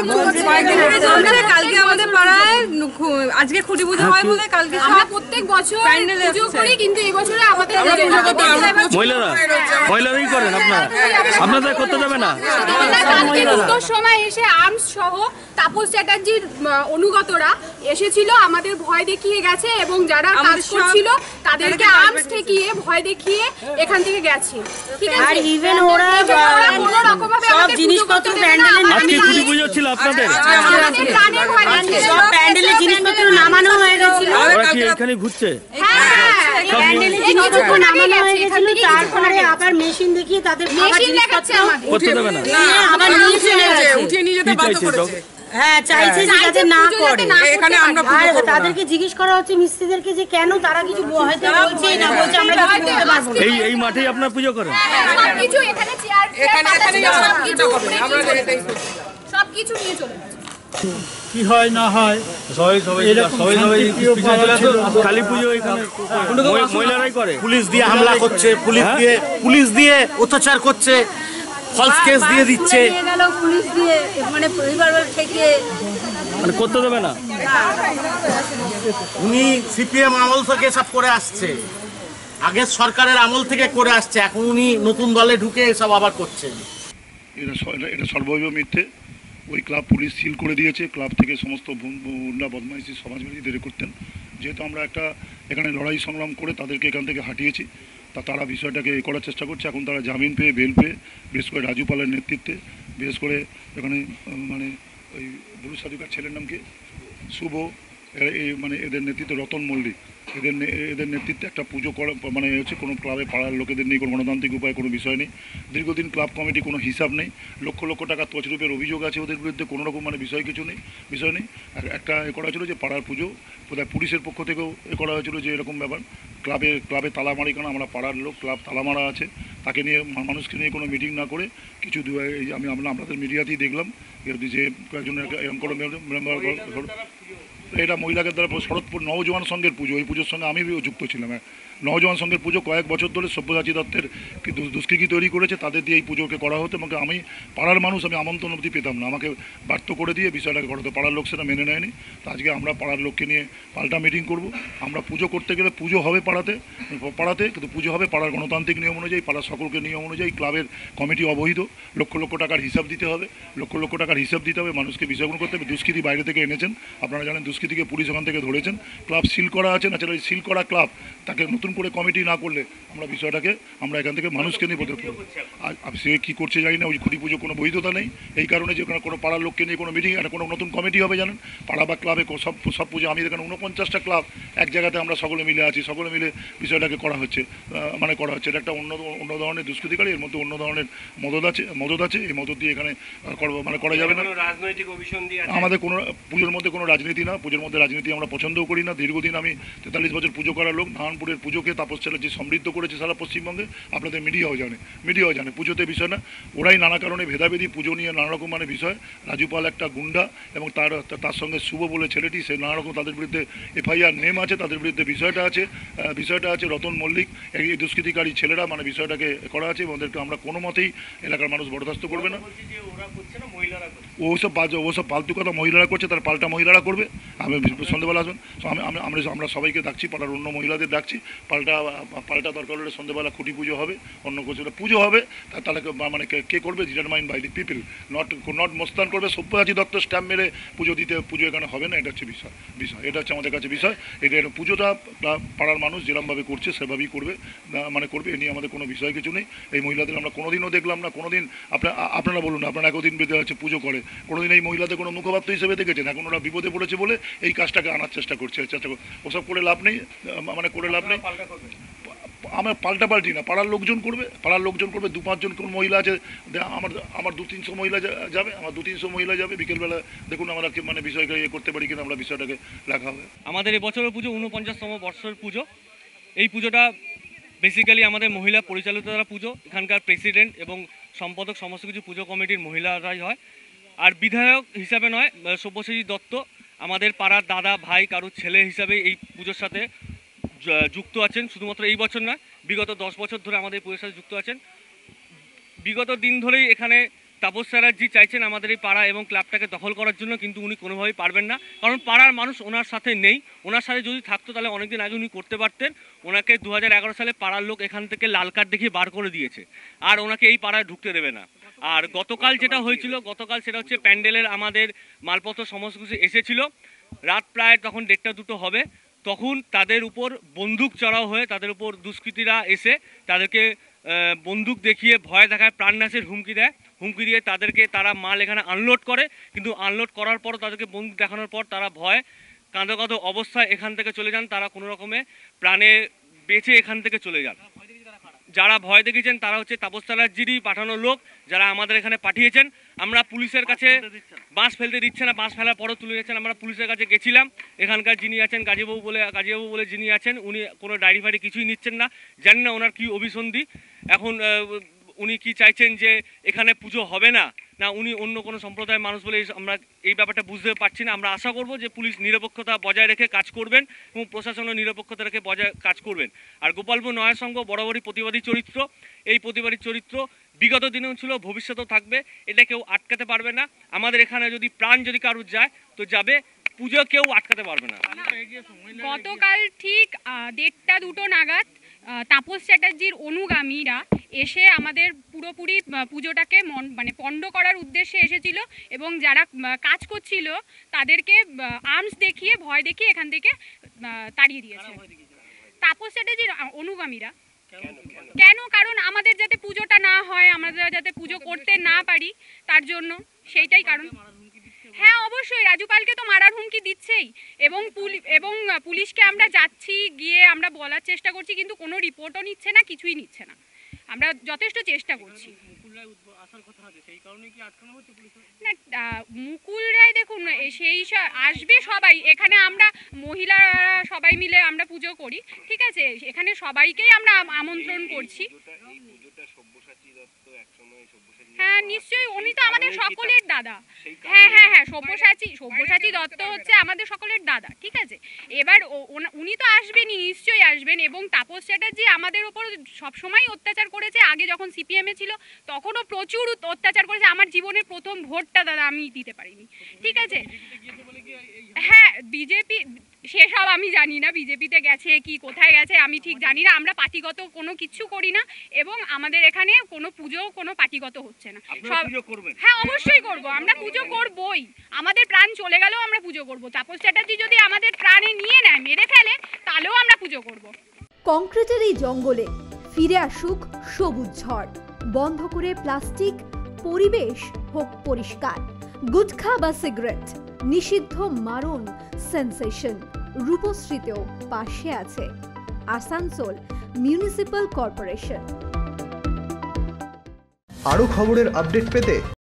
আমাদের কালকে আমাদের পাড়ায় আজকে খুঁটি পুজো হয় বলে কালকে আমরা প্রত্যেক বছর পুজো করি কিন্তু এই বছরে আমাদের মহিলারা মহিলারাই করেন আপনারা? আপনাদের করতে দেবে না? দুটোর সময় এসে আর্মস সহ তাপস চ্যাটার্জির অনুগতরা এসেছিল আমাদের ভয় দেখিয়ে গেছে এবং যারা কাজ করছিল তাদেরকে আর্মস ঠেকিয়ে ভয় দেখিয়ে এখান থেকে গেছে। ঠিক আছে? আর even ওরা, কোনো সব আমাদের জিনিসপত্র। প্যান্ডেলে আজকে খুঁটি পুজো ছিল আপনাদের? নামানো হয়ে গেছিল। ওরা কি এখানে ঘুরছে? তারপরে আবার মেশিন দেখিয়ে তাদের খাবার মেশিন দেখাচ্ছে জিনিসপত্র আমাদের করতে দেবে না। আবার নিয়ে চলে গেছে উঠিয়ে নিয়ে যেতে বাধ্য করেছে। হ্যাঁ চাইছে যে যাতে না করে। এখানে আমরা পারে। পুজো আর করব না। তাদেরকে জিজ্ঞেস করা হচ্ছে মিস্ত্রিদেরকে যে কেন তারা কিছু হয়তো বলছেই না বলছে আমরা কিছু বলতে পারব এই এই মাঠেই আপনার পুজো করেন? এখানে এখানে আমরা পুজোটা এটাই সবকিছু নিয়ে চলে গেছে। কি হয় না হয় সবাই সবাই কালী পুজো মহিলারাই করে। পুলিশ দিয়ে হামলা করছে। পুলিশ দিয়ে পুলিশ দিয়ে অত্যাচার করছে ফলস কেস দিয়ে দিচ্ছে। পুলিশ দিয়ে মানে পরিবার থেকে মানে করতে দেবে না? উনি সিপিএম আমল থেকে সব করে আসছে। আগের সরকারের আমল থেকে করে আসছে এখন উনি নতুন দলে ঢুকে সব আবার করছেন। স- এটা- এটা সর্বৈব মিথ্যে। ওই ক্লাব পুলিশ সিল করে দিয়েছে। ক্লাব থেকে সমস্ত গুন্ডা বদমাইশি সমাজবিরোধী করতেন। যেহেতু আমরা একটা এখানে লড়াই সংগ্রাম করে তাদেরকে এখান থেকে হাঁটিয়েছি, তা তারা বিষয়টাকে এ করার চেষ্টা করছে। এখন তারা জামিন পেয়ে বেল পেয়ে, বিশেষ করে রাজু পালের নেতৃত্বে, বিশেষ করে এখানে মানে ওই বুলু সাধুকার ছেলের নাম কি? শুভ। এই মানে এদের নেতৃত্বে রতন মল্লিক। এদের এদের নেতৃত্বে একটা পুজো করা মানে হচ্ছে কোনো ক্লাবে পাড়ার লোকেদের নেই কোনো গণতান্ত্রিক উপায় কোনো বিষয় নেই দীর্ঘদিন ক্লাব কমিটি কোনো হিসাব নেই লক্ষ লক্ষ টাকা তছরূপের অভিযোগ আছে ওদের বিরুদ্ধে কোনো রকম মানে বিষয় কিছু নেই বিষয় নেই আর একটা এ করা হয়েছিল যে পাড়ার পুজো বোধহয় পুলিশের পক্ষ থেকেও এ করা হয়েছিল যে এরকম ব্যাপার ক্লাবে ক্লাবে তালা মারি কেন আমরা পাড়ার লোক ক্লাব তালামারা আছে তাকে নিয়ে মানুষকে নিয়ে কোনো মিটিং না করে কিছু আমি আমরা আপনাদের মিডিয়াতেই দেখলাম যে কয়েকজনের এরকম করে মেম্বার এটা মহিলাদের দ্বারা শরৎপুর নবজোয়ান সংঘের পুজো, এই পুজোর সঙ্গে আমি যুক্ত ছিলাম হ্যাঁ। নবজোয়ান সংঘের পুজো কয়েক বছর ধরে সব্যসাচী দত্তের দুষ্কৃতি তৈরি করেছে, তাদের দিয়ে এই পুজোকে করা হতো এবং আমি, পাড়ার মানুষ, আমি আমন্ত্রণ অবধি পেতাম না, আমাকে বার্ত করে দিয়ে বিষয়টাকে হতো, পাড়ার লোক সেটা মেনে নেয়নি তো আজকে আমরা পাড়ার লোককে নিয়ে পাল্টা মিটিং করব, আমরা পুজো করতে গেলে পুজো হবে পাড়াতে পাড়াতে, কিন্তু পুজো হবে পাড়ার গণতান্ত্রিক নিয়ম অনুযায়ী, পাড়ার সকলকে নিয়ম অনুযায়ী, ক্লাবের কমিটি অবহিত, লক্ষ লক্ষ টাকার হিসাব দিতে হবে, লক্ষ লক্ষ টাকার হিসাব দিতে হবে, মানুষকে বিষয়গুলো করতে হবে, দুষ্কৃতি বাইরে থেকে এনেছেন, আপনারা জানেন দুষ্কৃতিকে পুলিশ ওখান থেকে ধরেছেন। ক্লাব সিল করা আছে না ওই সিল করা ক্লাব। তাকে নতুন করে কমিটি না করলে আমরা বিষয়টাকে আমরা এখান থেকে মানুষকে নিয়ে বলতে পারব আর আর সে কী করছে জানি না ওই খুঁটি পুজো কোনো বৈধতা নেই। এই কারণে যে কোনো- কোনো পাড়ার লোককে নিয়ে কোনো মিটিং একটা কোনো নতুন কমিটি হবে জানেন? পাড়া বা ক্লাবে সব সব পুজো আমি এখানে উনপঞ্চাশটা ক্লাব এক জায়গাতে আমরা সকলে মিলে আছি সকলে মিলে বিষয়টাকে করা হচ্ছে। মানে করা হচ্ছে। এটা একটা অন্য অন্য ধরনের দুষ্কৃতিকারী এর মধ্যে অন্য ধরনের মদত আছে মদত আছে। এই মদত দিয়ে এখানে মানে করা যাবে না। রাজনৈতিক অভিশন দিয়ে আমাদের কোনো পুজোর মধ্যে কোনো রাজনীতি না পুজোর মধ্যে রাজনীতি আমরা পছন্দও করি না। দীর্ঘদিন আমি তেতাল্লিশ বছর পুজো করার লোক। নারায়ণপুরের পুজোকে তাপস চ্যাটার্জি সমৃদ্ধ করেছে সারা পশ্চিমবঙ্গে। আপনাদের মিডিয়াও জানে মিডিয়াও জানে, পুজোতে বিষয় না। ওরাই নানা কারণে ভেদাভেদি, পুজো নিয়ে নানা রকম মানে বিষয়। রাজুপাল একটা গুন্ডা এবং তার তার সঙ্গে শুভ বলে ছেলেটি, সে নানা রকম তাদের বিরুদ্ধে এফআইআর নেম আছে, তাদের বিরুদ্ধে বিষয়টা আছে বিষয়টা আছে রতন মল্লিক। এই দুষ্কৃতিকারী ছেলেরা মানে বিষয়টাকে করা আছে এবং আমরা কোনো মতেই এলাকার মানুষ বরদাস্ত করবে না। ওসব বাজ ওসব ফালতু কথা মহিলারা করছে, তার পাল্টা মহিলারা করবে। আমি সন্ধ্যেবেলা আসবেন আমি আমি আমরা আমরা সবাইকে ডাকছি, পাড়ার অন্য মহিলাদের ডাকছি। পাল্টা পাল্টা দরকার হলে সন্ধ্যেবেলা খুঁটি পুজো হবে, অন্য কিছু হলে পুজো হবে তাহলে মানে কে- করবে? Determine by the people not not মোস্তান করবে, সব্যসাচী দত্ত স্ট্যাম্প মেরে পুজো দিতে, পুজো এখানে হবে না, এটা হচ্ছে বিষয় বিষয়। এটা হচ্ছে আমাদের কাছে বিষয়। এটা পুজোটা পাড়ার মানুষ যেরকমভাবে করছে, সেভাবেই করবে। মানে করবে, এ নিয়ে আমাদের কোনো বিষয় কিছু নেই। এই মহিলাদের আমরা কোনোদিনও দেখলাম না, কোনোদিন আপনার আপনারা বলুন, আপনারা একদিন বেঁধে হচ্ছে পুজো করে। কোনোদিন এই মহিলাদের কোনো মুখপাত্র হিসেবে দেখেছেন? এখন ওরা বিপদে পড়েছে বলে এই কাজটাকে আনার চেষ্টা করছে। চেষ্টা ওসব করে লাভ নেই মানে করে লাভ নেই। আমার পাল্টা পাল্টি না, পাড়ার লোকজন করবে, পাড়ার লোকজন করবে, দু পাঁচজন কোন মহিলা আছে আমার আমার দু তিনশো মহিলা যাবে, আমার দু তিনশো মহিলা যাবে, বিকেলবেলা দেখুন আমরা মানে বিষয়কে ইয়ে করতে পারি কিনা, আমরা বিষয়টাকে রাখা হবে। আমাদের এবছরের পুজো উনপঞ্চাশতম বর্ষের পুজো। এই পুজোটা বেসিক্যালি আমাদের মহিলা পরিচালিত পুজো, এখানকার প্রেসিডেন্ট এবং সম্পাদক সমস্ত কিছু পুজো কমিটির মহিলারাই হয়। আর বিধায়ক হিসাবে নয় সব্যসাচী দত্ত, আমাদের পাড়ার দাদা, ভাই, কারুর ছেলে হিসাবে এই পুজোর সাথে যুক্ত আছেন। শুধুমাত্র এই বছর নয়, বিগত দশ বছর ধরে আমাদের পুজোর সাথে যুক্ত আছেন। বিগত দিন ধরেই এখানে তাপস স্যারাজি চাইছেন আমাদের এই পাড়া এবং ক্লাবটাকে দখল করার জন্য, কিন্তু উনি কোনোভাবেই পারবেন না। কারণ পাড়ার মানুষ ওনার সাথে নেই। ওনার সাথে যদি থাকতো, তাহলে অনেকদিন আগে উনি করতে পারতেন। ওনাকে দু হাজার এগারো সালে পাড়ার লোক এখান থেকে লাল কার্ড দেখিয়ে বার করে দিয়েছে। আর ওনাকে এই পাড়ায় ঢুকতে দেবে না। আর গতকাল যেটা হয়েছিল, গতকাল সেটা হচ্ছে প্যান্ডেলের আমাদের মালপত্র সমস্ত কিছু এসেছিল। রাত প্রায় তখন দেড়টা দুটো হবে। তখন তাদের উপর বন্দুক চড়াও হয়ে তাদের উপর দুষ্কৃতীরা এসে তাদেরকে বন্দুক দেখিয়ে ভয় দেখায় প্রাণনাশের হুমকি দেয়। হুমকি দিয়ে তাদেরকে তারা মাল এখানে আনলোড করে। কিন্তু আনলোড করার পর তাদেরকে বন্দুক দেখানোর পর তারা ভয়, কাঁদো কাঁদো অবস্থায় এখান থেকে চলে যান। তারা কোনো রকমে প্রাণে বেঁচে এখান থেকে চলে যান। যারা ভয় দেখিয়েছেন তারা হচ্ছে তাপস চ্যাটার্জিরই পাঠানো লোক যারা আমাদের এখানে পাঠিয়েছেন। আমরা পুলিশের কাছে বাঁশ ফেলতে দিচ্ছে না বাঁশ ফেলার পরও তুলে নিচ্ছেন আমরা পুলিশের কাছে গেছিলাম। এখানকার যিনি আছেন গাজীবাবু বলে গাজীবাবু বলে যিনি আছেন উনি কোনো ডায়েরি ফাইরি কিছুই নিচ্ছেন না। জানেন না ওনার কী অভিসন্ধি। এখন উনি কি চাইছেন যে এখানে পুজো হবে না? না, উনি অন্য কোনো সম্প্রদায়ের মানুষ বলে আমরা এই ব্যাপারটা বুঝতে পারছি না। আমরা আশা করব যে পুলিশ নিরপেক্ষতা বজায় রেখে কাজ করবেন এবং প্রশাসনও নিরপেক্ষতা রেখে বজায় কাজ করবেন। আর গোপালপুর নয়া সংঘ বরাবরই প্রতিবাদী চরিত্র। এই প্রতিবাদী চরিত্র বিগত দিনেও ছিল, ভবিষ্যতেও থাকবে। এটা কেউ আটকাতে পারবে না। আমাদের এখানে যদি প্রাণ যদি কারুর যায়, তো যাবে। পুজো কেউ আটকাতে পারবে না। গতকাল ঠিক দেড়টা দুটো নাগাদ তাপস চ্যাটার্জির অনুগামীরা এসে আমাদের পুরোপুরি পুজোটাকে মন মানে পণ্ড করার উদ্দেশ্যে এসেছিল এবং যারা কাজ করছিল তাদেরকে আর্মস দেখিয়ে ভয় দেখিয়ে এখান থেকে তাড়িয়ে দিয়েছে। তাপস চ্যাটার্জির অনুগামীরা। কেন? কারণ আমাদের যাতে পুজোটা না হয় আমরা যাতে পুজো করতে না পারি তার জন্য সেইটাই কারণ। হ্যাঁ অবশ্যই। রাজুপালকে তো মারার হুমকি দিচ্ছেই। এবং এবং পুলিশকে আমরা যাচ্ছি, গিয়ে আমরা বলার চেষ্টা করছি, কিন্তু কোনো রিপোর্টও নিচ্ছে না, কিছুই নিচ্ছে না। আমরা যথেষ্ট চেষ্টা করছি। না মুকুল রায় দেখুন সেই আসবে সবাই এখানে আমরা মহিলারা সবাই মিলে আমরা পুজো করি ঠিক আছে? এখানে সবাইকেই আমরা আমন্ত্রণ করছি। হ্যাঁ নিশ্চয়ই উনি তো আমাদের সকলের দাদা। হ্যাঁ হ্যাঁ হ্যাঁ সব্যসাচী সব্যসাচী দত্ত হচ্ছে আমাদের সকলের দাদা ঠিক আছে? এবার ও- উনি তো আসবেনই নিশ্চয়ই আসবেন এবং তাপস চ্যাটার্জি আমাদের ওপর সবসময় অত্যাচার করেছে আগে যখন সিপিএমে ছিল তখনও প্রচুর অত্যাচার করেছে আমার জীবনের প্রথম ভোটটা দাদা আমি দিতে পারিনি। ঠিক আছে? হ্যাঁ বিজেপি সেসব আমি জানি না বিজেপিতে গেছে কি কোথায় গেছে আমি ঠিক জানি না আমরা পার্টিগত কোনো কিছু করি না এবং আমাদের এখানে কোনো পুজো কোনো পার্টিগত হচ্ছে না। সব হ্যাঁ অবশ্যই করব আমরা পুজো করবই। আমাদের প্রাণ চলে গেলেও আমরা পুজো করব। তাপস চ্যাটার্জি যদি আমাদের প্রাণে নিয়ে নেয় মেরে ফেলে তাহলেও আমরা পুজো করব। কংক্রিটের এই জঙ্গলে ফিরে আসুক সবুজ ঝড়। বন্ধ করে প্লাস্টিক, পরিবেশ হোক পরিষ্কার। গুটখা বা সিগারেট, নিষিদ্ধ মারণ, সেন্সেশন, রূপশ্রীতেও পাশে আছে আসানসোল মিউনিসিপাল কর্পোরেশন। আরও খবরের আপডেট পেতে